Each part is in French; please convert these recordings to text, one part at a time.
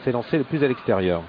C'est lancé le plus à l'extérieur.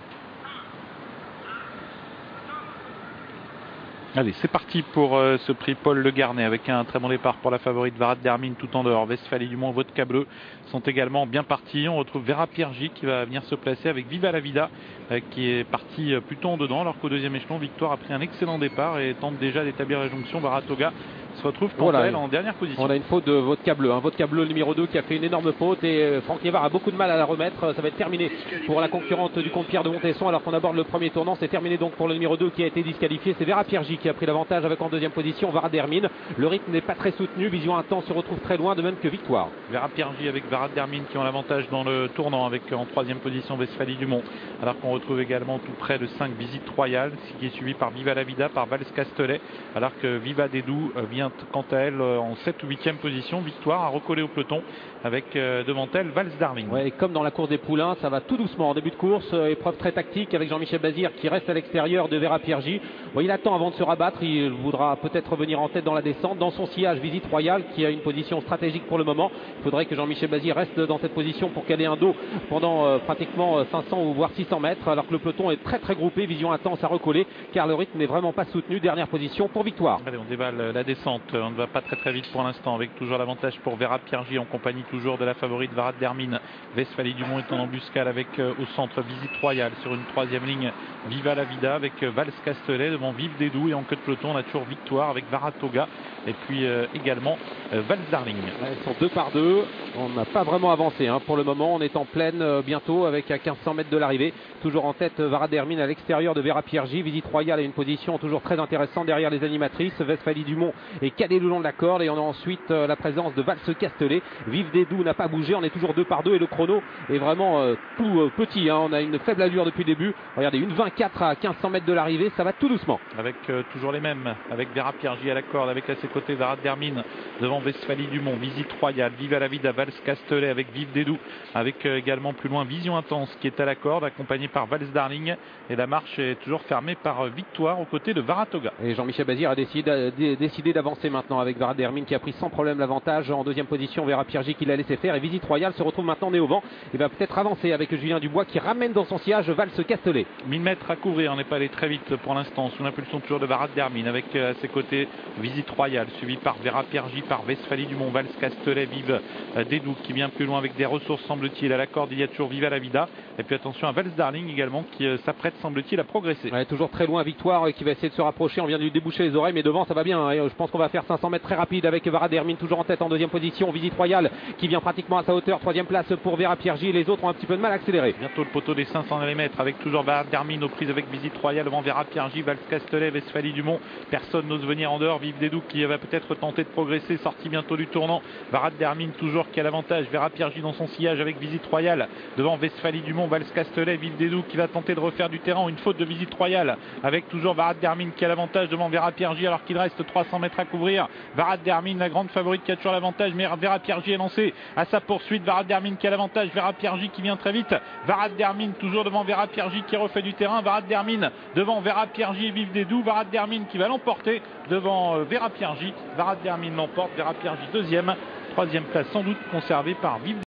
Allez, c'est parti pour euh, ce prix Paul Le Garnet avec un très bon départ pour la favorite Varad Dermine tout en dehors. Westphalie du Mont, Vodka Bleu sont également bien partis. On retrouve Vera Piergi qui va venir se placer avec Viva la Vida euh, qui est parti euh, plutôt en dedans alors qu'au deuxième échelon, Victoire a pris un excellent départ et tente déjà d'établir la jonction. Varatoga se retrouve quant à elle en dernière position. On a une faute de Vodka Bleu, un Vodka Bleu numéro 2 qui a fait une énorme faute et Franck Nievard a beaucoup de mal à la remettre. Ça va être terminé pour la concurrente du compte Pierre de Montesson alors qu'on aborde le premier tournant. C'est terminé donc pour le numéro 2 qui a été disqualifié. C'est Vera Piergi qui a pris l'avantage avec en deuxième position Varad Hermine. Le rythme n'est pas très soutenu. Vision Intense se retrouve très loin, de même que Victoire. Vera Piergi avec Varad Hermine qui ont l'avantage dans le tournant avec en troisième position Westphalie Dumont. Alors qu'on retrouve également tout près de 5 visites royales, ce qui est suivi par Viva la Vida, par Vals Castelet. Alors que Viva Dédou euh, quant à elle euh, en 7 ou 8e position. Victoire à recoller au peloton avec euh, devant elle Vals Darwin. Ouais, comme dans la course des poulains, ça va tout doucement en début de course. épreuve très tactique avec Jean-Michel Bazir qui reste à l'extérieur de Vera Piergi. il attend avant de se rabattre. Il voudra peut-être revenir en tête dans la descente. Dans son sillage, Visite Royale qui a une position stratégique pour le moment. Il faudrait que Jean-Michel Bazir reste dans cette position pour caler un dos pendant euh, pratiquement 500 euh, ou voire 600 mètres. Alors que le peloton est très très groupé. Vision intense à recoller car le rythme n'est vraiment pas soutenu. Dernière position pour victoire. Allez, on déballe euh, la descente. On ne va pas très très vite pour l'instant avec toujours l'avantage pour Vera Piergi en compagnie toujours de la favorite Varad Dermine. Westphalie Dumont est en embuscade avec au centre Visite Royale sur une troisième ligne Viva la Vida avec Vals Castelet devant Vive Dédou et en queue de peloton on a toujours victoire avec Varatoga et puis euh, également euh, Valsdarling. Ils sont deux par deux. On n'a pas vraiment avancé hein. pour le moment. On est en pleine euh, bientôt avec à 1500 mètres de l'arrivée. Toujours en tête Varadermine à l'extérieur de Vera Piergi. Visite Royale a une position toujours très intéressante derrière les animatrices. Westphalie Dumont est calé le long de la corde et on a ensuite la présence de Valse Castelet. Vive Dédou n'a pas bougé. On est toujours deux par deux et le chrono est vraiment tout petit. Hein. On a une faible allure depuis le début. Regardez, une 24 à 1500 mètres de l'arrivée. Ça va tout doucement. Avec toujours les mêmes. Avec Vera Piergi à la corde. Avec la côté Varad Dermine devant Westphalie Dumont, Visite Royale, Vive à la Vida, Vals Castelet avec Vive Dédou, avec euh, également plus loin Vision Intense qui est à la corde, accompagné par Vals Darling. Et la marche est toujours fermée par euh, Victoire aux côtés de Varatoga. Et Jean-Michel Bazir a décidé, d'avancer maintenant avec Varad Dermine qui a pris sans problème l'avantage. En deuxième position, Vera Piergi qui l'a laissé faire. Et Visite Royale se retrouve maintenant né au vent. Il va peut-être avancer avec Julien Dubois qui ramène dans son sillage Vals Castelet. 1000 mètres à couvrir, on n'est pas allé très vite pour l'instant, sous l'impulsion toujours de Varad Dermine avec euh, à ses côtés Visite Royale suivi par Vera Piergi, par Westphalie du Mont-Vals, Castelet, Vive, euh, Dédou qui vient plus loin avec des ressources semble-t-il à la corde. Il y a toujours Viva la Vida. Et puis attention à Vals Darling également qui euh, s'apprête semble-t-il à progresser. toujours très loin Victoire euh, qui va essayer de se rapprocher. On vient de lui déboucher les oreilles mais devant ça va bien. Hein. je pense qu'on va faire 500 mètres très rapide avec Vera Dermine toujours en tête en deuxième position. Visite Royale qui vient pratiquement à sa hauteur. Troisième place pour Vera Piergi. Les autres ont un petit peu de mal à accélérer. Bientôt le poteau des 500 mètres avec toujours Vera Dermine aux prises avec Visite Royale devant Vera Piergi, Vals Castelet, Westphalie Dumont. Personne n'ose venir en dehors. Vive Dédou qui va peut-être tenter de progresser, sorti bientôt du tournant. Varad Dermine toujours qui a l'avantage. Vera Piergi dans son sillage avec Visite Royale devant Westphalie Dumont, Vals Castelet, Dédou qui va tenter de refaire du terrain. Une faute de Visite Royale avec toujours Varad Dermine qui a l'avantage devant Vera Piergi alors qu'il reste 300 mètres à couvrir. Varad Dermine, la grande favorite qui a toujours l'avantage, mais Vera Piergi est lancé à sa poursuite. Varad Dermine qui a l'avantage. Vera Piergi qui vient très vite. Varad Dermine toujours devant Vera Piergi qui refait du terrain. Varad Dermine devant Vera Piergi et Vive. Varad Dermine qui va l'emporter devant euh, Vera Piergi. Varad l'emporte. Vera Piergi deuxième. Troisième place sans doute conservée par Vive